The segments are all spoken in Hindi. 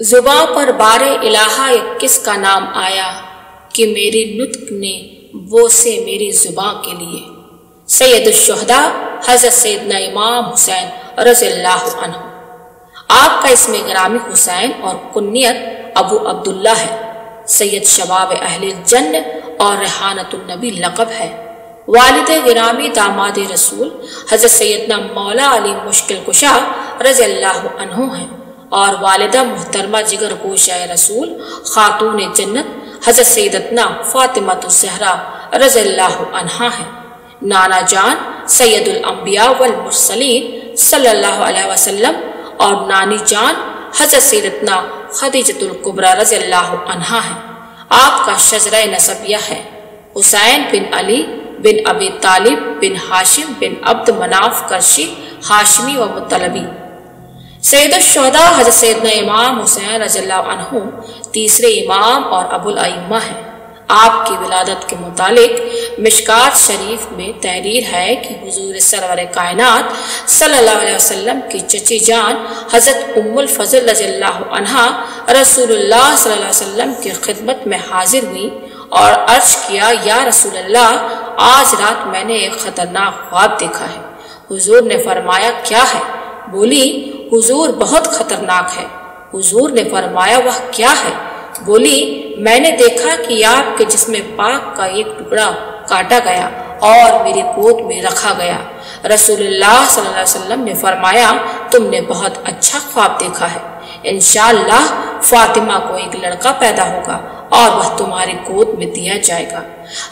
जुबा पर बारे इलाहा किस का नाम आया कि मेरी नुतक ने वो से मेरी जुबा के लिए? सैयदुलशहदा हज़रत सैदना इमाम हुसैन रज़ल्लाह आपका इसमें ग्रामी हुसैन और कुन्नियत अबू अब्दुल्ला है। सैयद शबाब अहल जन्न और रेहानतुलनबी लकब है। वालिद गिरामी दामाद रसूल हज़रत सैदना मौला अली मुश्किल कुशा रज़ल्लाह हैं। और वालदा मोहतरमा जिगर गोशा रसूल, खातून जन्नत, हज़रत सैदतना फ़ातिमा जहरा रज़ल्लाहा है। नाना जान सैदुल अम्बिया वल मुरसलीन सल्लल्लाहु अलैहि वसल्लम और नानी जान, हज़रत सैदतना खदीजतुल कुबरा रज़ल्लाहु है। आपका शजरा नसब यह है। हुसैन बिन अली बिन अबी तालिब बिन हाशिम बिन अब्द मनाफ करशी, हाशमी व मुतलबी। सैदुलशहदा हज़रत सैदना इमाम हुसैन रजल्ला तीसरे इमाम और अबुल अइम्मा हैं। आपकी विलादत के मुतालिक मिशकात शरीफ में तहरीर है कि हजूर सरवर कायनात वसल्लम की चची जान हज़रत उम्मुल फजल रज़ियल्लाहु अन्हा रसूलुल्लाह सल्लल्लाहु की खिदमत में हाजिर हुई और अर्ज़ किया, या रसूलुल्लाह, आज रात मैंने एक ख़तरनाक ख्वाब देखा है। हुजूर ने फरमाया, क्या है? बोली हुजूर बहुत खतरनाक है। हुजूर ने फरमाया, वह क्या है? बोली, मैंने देखा कि आपके जिसमें पाक का एक टुकड़ा काटा गया और मेरी गोद में रखा गया। रसूलुल्लाह सल्लल्लाहु अलैहि वसल्लम ने फरमाया, तुमने बहुत अच्छा ख्वाब देखा है। इनशाला फातिमा को एक लड़का पैदा होगा और वह तुम्हारी गोद में दिया जाएगा।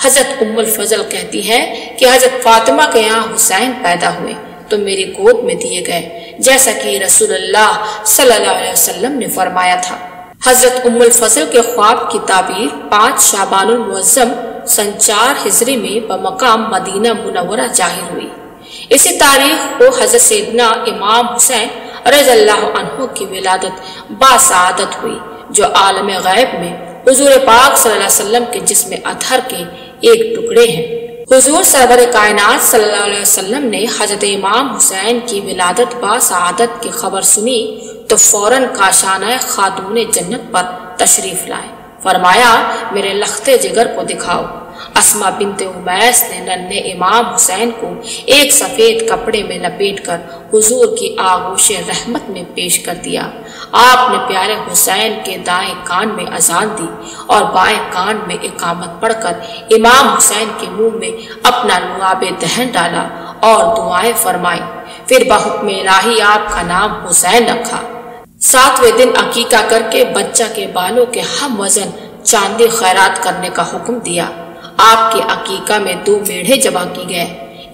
हज़रत उम्मुल फजल कहती है कि हज़रत फातिमा के यहाँ हुसैन पैदा हुए। तो मेरी गोद में दिए गए, जैसा कि रसूलुल्लाह सल्लल्लाहु अलैहि वसल्लम ने फरमाया था। हज़रत उम्मुल फजल के ख्वाब की ताबीर पाँच शाबानुल मुअज्जम, सन चार हिजरी में बमकाम मदीना मुनवरा ज़ाहिर हुई। इसी तारीख को हज़रत सैदना इमाम हुसैन रज़ल्लाहु की विलादत बासादत हुई, जो आलम गैब में हजूर पाक सल्लल्लाहु अलैहि वसल्लम के जिसम अथर के एक टुकड़े हैं। हुजूर सरबर कायनात सल्लल्लाहु अलैहि वसल्लम ने हज़रत इमाम हुसैन की विलादत बा शहादत की खबर सुनी तो फ़ौरन काशाना खातून जन्नत पर तशरीफ़ लाए। फरमाया, मेरे लखते जिगर को दिखाओ। असमा बिनते उमैस ने नन्हे इमाम हुसैन को एक सफ़ेद कपड़े में लपेट कर हुजूर की आगोश रहमत में पेश कर दिया। आपने प्यारे हुसैन के दाएँ कान में अजान दी और बाएँ कान में इकामत पढ़कर इमाम हुसैन के मुँह में अपना लुआब दहन डाला और दुआएँ फरमाई, फिर बहुत में राही आपका नाम हुसैन रखा। सातवें दिन अकीका करके बच्चा के बालों के हम वज़न चांदी खैरात करने का हुक्म दिया। आपके अकीका में दो मेढ़े जमा की गए।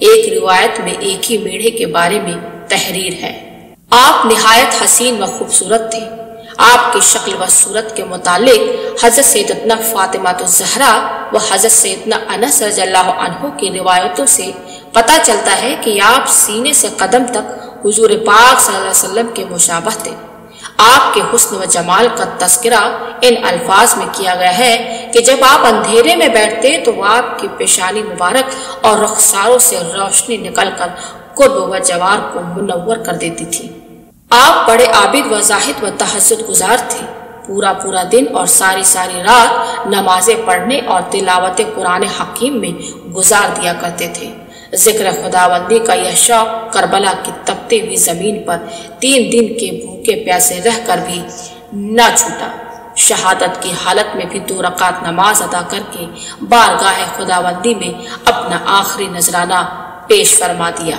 एक रिवायत में एक ही मेढ़े के बारे में तहरीर है। आप निहायत हसीन व खूबसूरत थे। आपकी शक्ल व सूरत के मुतालिक हज़रत सैदना फातिमा तो जहरा व हज़रत सैदना अनस रजल्लाहु की रिवायतों से पता चलता है कि आप सीने से कदम तक हुजूर पाक सल्लल्लाहु अलैहि वसल्लम के मुशाबह थे। आपके हुस्न व जमाल का तस्करा इन अल्फाज में किया गया है कि जब आप अंधेरे में बैठते तो आपकी पेशानी मुबारक और रुखसारों से रोशनी निकलकर कुर्ब व जवार को मुनवर कर देती थी। आप बड़े आबिद व जाहिद व तहसद गुजार थे। पूरा पूरा दिन और सारी सारी रात नमाजें पढ़ने और तिलावत कुरान हकीम में गुजार दिया करते थे। ज़िक्र खुदाबंदी का यह शौक करबला की तपती हुई ज़मीन पर तीन दिन के भूखे प्यासे रहकर भी न छूटा। शहादत की हालत में भी दो रकात नमाज़ अदा करके बारगाह खुदाबंदी में अपना आखिरी नजराना पेश फरमा दिया।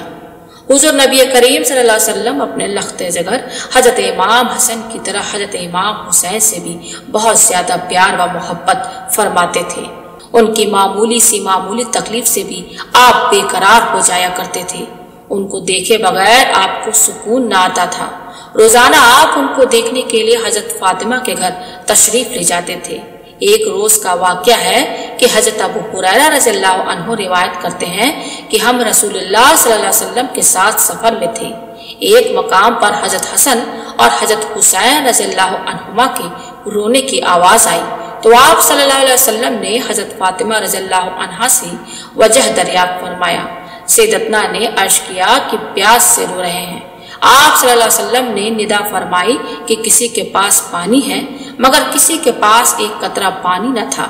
हुजूर नबी करीम वसल्लम अपने लखते जगर हज़रत इमाम हसन की तरह हज़रत इमाम हुसैन से भी बहुत ज़्यादा प्यार व मोहब्बत फरमाते थे। उनकी मामूली सी मामूली तकलीफ़ से भी आप बेकरार हो जाया करते थे। उनको देखे बगैर आपको सुकून न आता था। रोज़ाना आप उनको देखने के लिए हज़रत फातिमा के घर तशरीफ़ ले जाते थे। एक रोज का वाक्य है कि हज़रत अबू हुरैरा रज़ियल्लाहु अन्हु रिवायत करते हैं कि हम रसूलुल्लाह सल्लल्लाहु अलैहि वसल्लम के साथ सफ़र में थे। एक मकाम पर हज़रत हसन और हज़रत हुसैन रज़ियल्लाहु अन्हुमा के रोने की आवाज़ आई। तो आप सल्लल्लाहु अलैहि वसल्लम ने हज़रत फातिमा रज़ल्लाहु अन्हा से वजह दरियाफ्त फरमाया। सैदतना ने अर्श किया कि प्यास से रो रहे हैं। आप सल्लल्लाहु अलैहि वसल्लम ने निदा फरमाई कि किसी के पास पानी है, मगर किसी के पास एक कतरा पानी न था।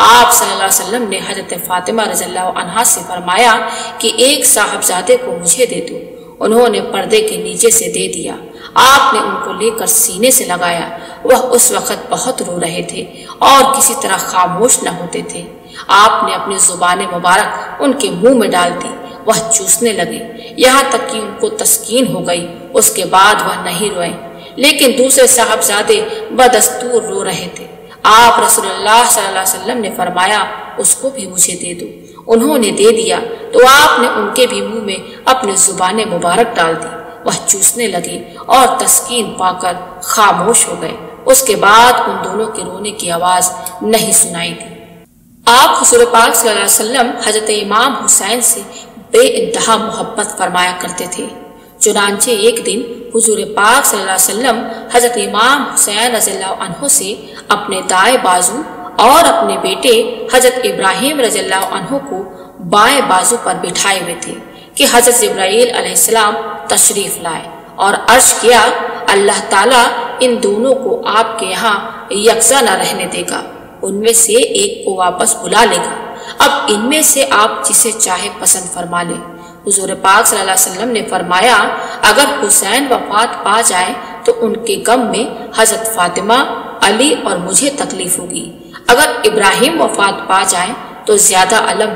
आप सल्लल्लाहु अलैहि वसल्लम ने हज़रत फातिमा रज़ल्लाहु अन्हा से फरमाया कि एक साहबजादे को मुझे दे दो। उन्होंने पर्दे के नीचे से दे दिया। आपने उनको लेकर सीने से लगाया। वह उस वक्त बहुत रो रहे थे और किसी तरह खामोश न होते थे। आपने अपनी ज़ुबान मुबारक उनके मुँह में डाल दी। वह चूसने लगे। यहाँ तक कि उनको तस्कीन हो गई। उसके बाद वह नहीं रोए। लेकिन दूसरे साहबजादे बदस्तूर रो रहे थे। आप अलैहि वसल्लम ने फरमाया, उसको भी मुझे दे दो। उन्होंने दे दिया। तो आपने उनके भी मुँह में अपनी ज़ुबान मुबारक डाल दी। वह चूसने लगे और तस्कीन पाकर खामोश हो गए। उसके बाद उन दोनों के रोने की आवाज़ नहीं सुनाई दी। आप हजूर पाक वसल्लम हज़रत इमाम हुसैन से बे इंतहा मोहब्बत फरमाया करते थे। चुनाचे एक दिन हुजूर पाक वसल्लम हज़रत इमाम हुसैन रज़ल्लाहु से अपने दाएँ बाजू और अपने बेटे हज़रत इब्राहिम रज़ल्लाहु को बाएँ बाजू पर बिठाए हुए थे कि हज़रत अलैहिस्सलाम तशरीफ़ लाए और अर्ज़ किया, अल्लाह ताला इन दोनों को आपके यहाँ यकसा न रहने देगा। उनमें से एक को वापस बुला लेगा। अब इनमें से आप जिसे चाहे पसंद फरमा ले। हुजूर पाक सल्लल्लाहु अलैहि वसल्लम ने फरमाया, अगर हुसैन वफात पा जाए तो उनके गम में हज़रत फातिमा, अली और मुझे तकलीफ़ होगी। अगर इब्राहिम वफात पा जाए तो ज़्यादा अलम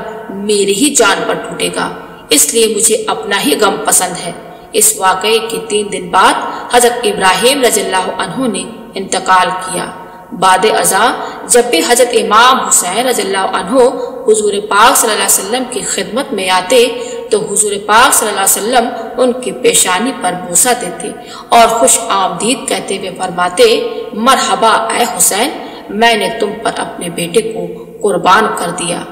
मेरी ही जान पर टूटेगा। इसलिए मुझे अपना ही गम पसंद है। इस वाकये के तीन दिन बाद हज़रत इब्राहिम रजल्लाहु ने इंतकाल किया। बाद अजा, जब भी हज़रत इमाम हुसैन रजल्लाहु हुजूर पाक सल्लल्लाहु अलैहि वसल्लम की खिदमत में आते तो हुजूर पाक सल्लल्लाहु अलैहि वसल्लम उनकी पेशानी पर बोसा देते और खुश आमदीद कहते हुए फरमाते, मरहबा ए हुसैन, मैंने तुम पर अपने बेटे को कुर्बान कर दिया।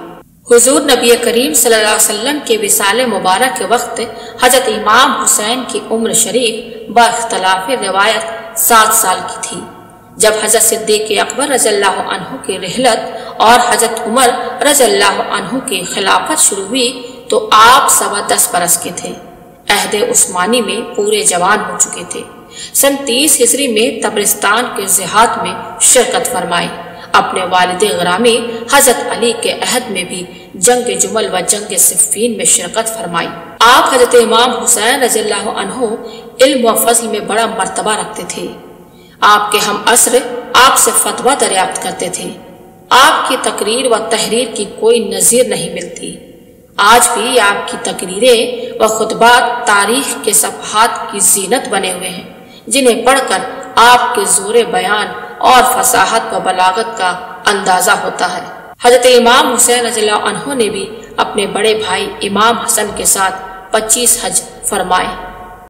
हुजूर नबी करीम सल्लल्लाहु अलैहि वसल्लम के विसाल मुबारक के वक्त हज़रत इमाम हुसैन की उम्र शरीफ बख्तलाफ रिवायत सात साल की थी। जब हज़रत सिद्दीक अकबर रजल्लाहु की रहलत और हज़रत उमर रजल्लाहु की खिलाफत शुरू हुई तो आप सवा दस बरस के थे। अहद उस्मानी में पूरे जवान हो चुके थे। सन तीस हिजरी में तबरिस्तान के जिहाद में शिरकत फरमाई। अपने वालिद ग्रामी हज़रत अली के अहद में भी जंग जुमल व जंग सिफीन में शिरकत फरमाई। आप हज़रत इमाम हुसैन रजील्लाहु अन्हु इल्म व फजल में बड़ा मर्तबा रखते थे। आपके हम असर आपसे फतवा दरियाफ्त करते थे। आपकी तकरीर व तहरीर की कोई नज़ीर नहीं मिलती। आज भी आपकी तकरीरें व खुतबात तारीख के सफहात की जीनत बने हुए हैं, जिन्हें पढ़कर आपके ज़ोर बयान और फसाहत व बलागत का अंदाज़ा होता है। हज़रत इमाम हुसैन रजील्ला ने भी अपने बड़े भाई इमाम हसन के साथ 25 हज फरमाए।